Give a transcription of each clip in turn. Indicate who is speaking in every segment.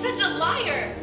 Speaker 1: Such a liar.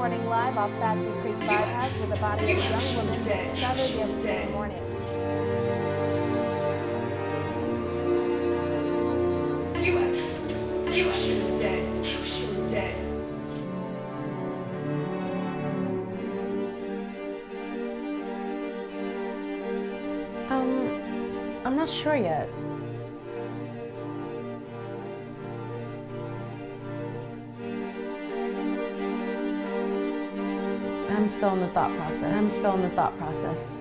Speaker 2: Reporting live off Baskins Creek Bypass with the body of a young woman was discovered yesterday morning.
Speaker 1: You, you wish she was dead. She was dead.
Speaker 3: Um, I'm not sure yet. I'm still in the thought process. I'm still in the thought process.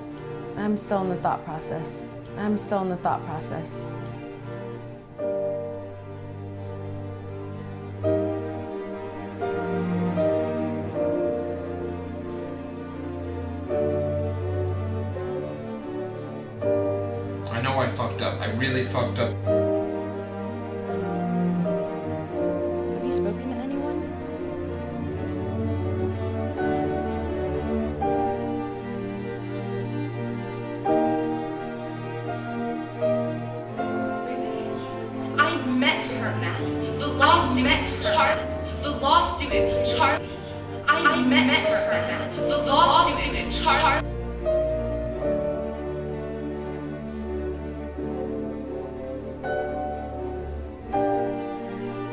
Speaker 3: I'm still in the thought process. I'm still in the thought process.
Speaker 4: I know I fucked up. I really fucked up.
Speaker 3: Have you spoken
Speaker 1: I met her, The law Charlie.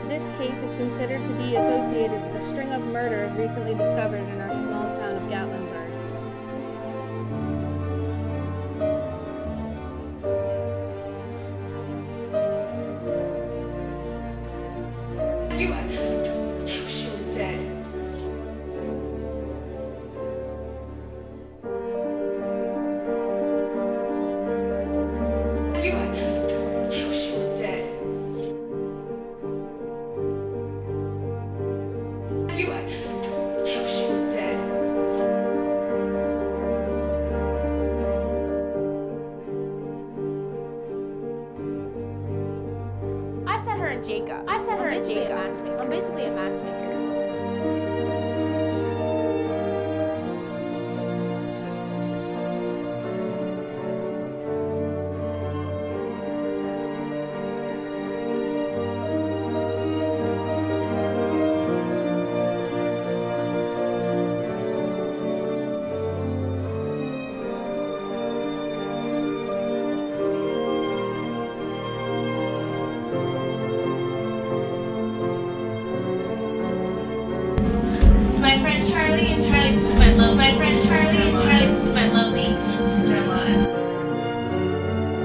Speaker 2: This case is considered to be associated with a string of murders recently discovered in our small town of Gatlinburg.
Speaker 1: You, You, I wish she was dead. I
Speaker 5: set her and Jake up. I set her and Jake up. I'm basically a matchmaker.
Speaker 1: Charlie love. My friend Charlie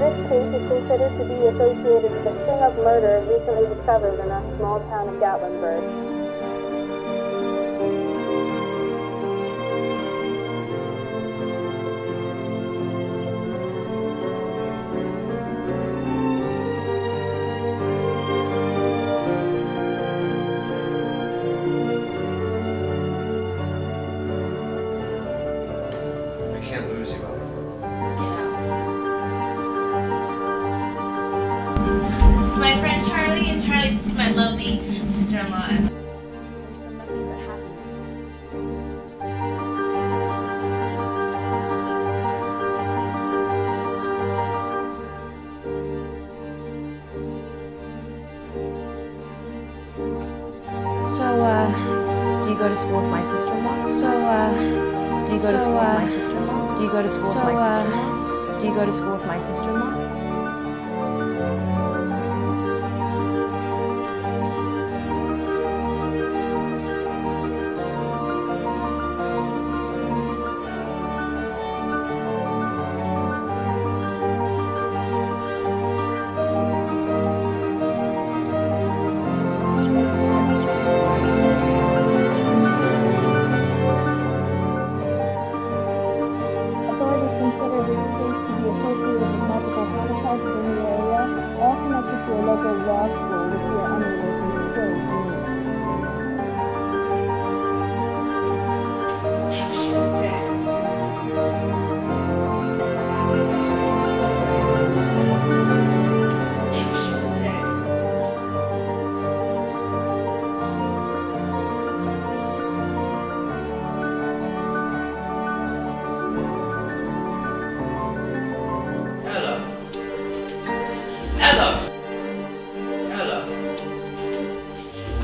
Speaker 1: this
Speaker 2: case is considered to be associated with a string of murders recently discovered in our small town of Gatlinburg.
Speaker 3: To school with my sister-in-law? So, uh, do you go to school with my sister-in-law? Do you go to school with my sister-in-law? Do you go to school with my sister-in-law?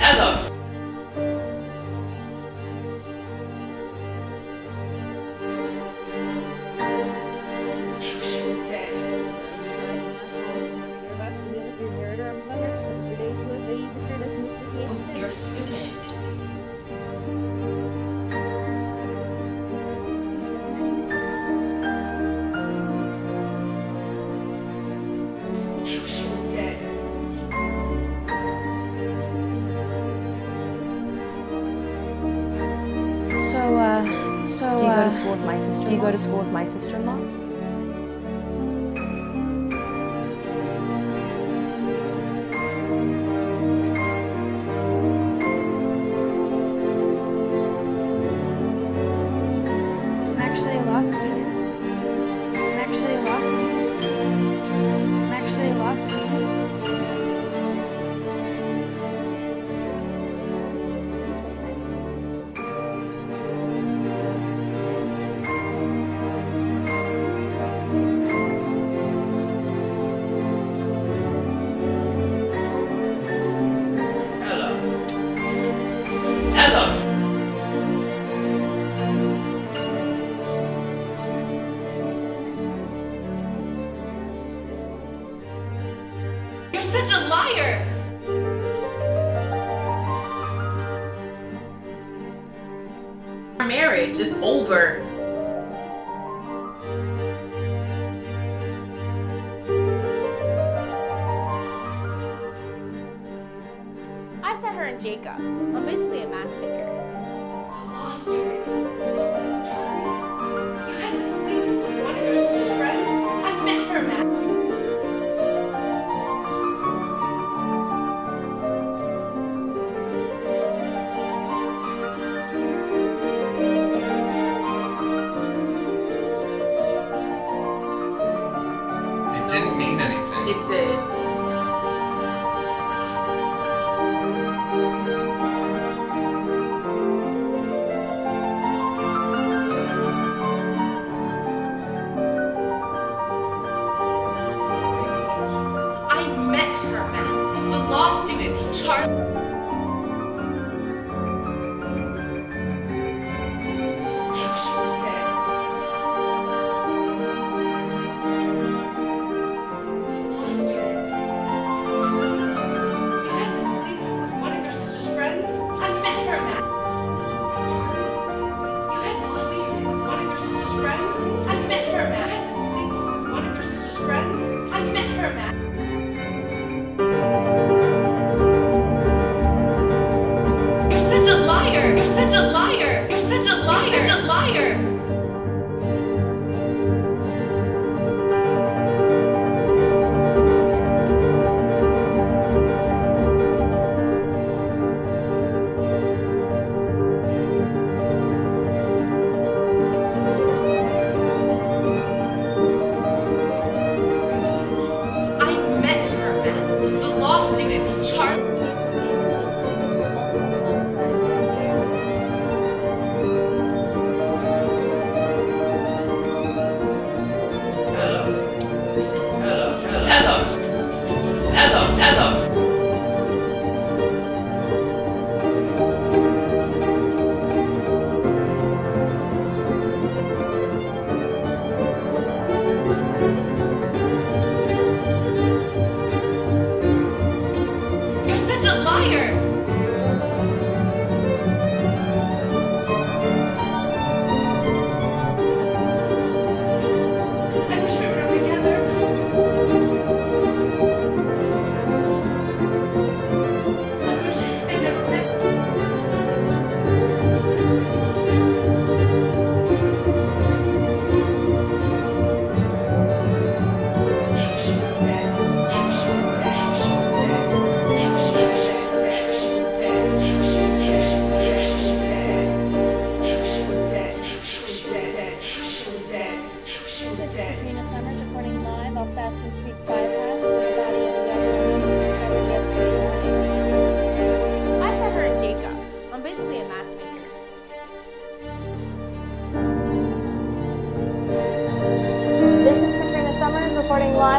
Speaker 3: Hello. To school with my sister? Do you go to school with my sister-in-law?
Speaker 6: Marriage is over.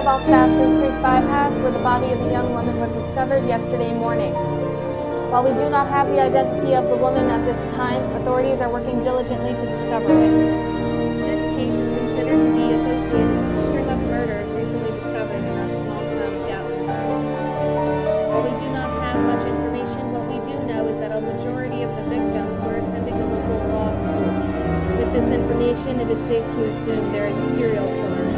Speaker 2: 12th Baskins Creek bypass where the body of a young woman was discovered yesterday morning. While we do not have the identity of the woman at this time, authorities are working diligently to discover it. This case is considered to be associated with a string of murders recently discovered in our small town of Gatlinburg. While we do not have much information, what we do know is that a majority of the victims were attending a local law school. With this information, it is safe to assume there is a serial killer.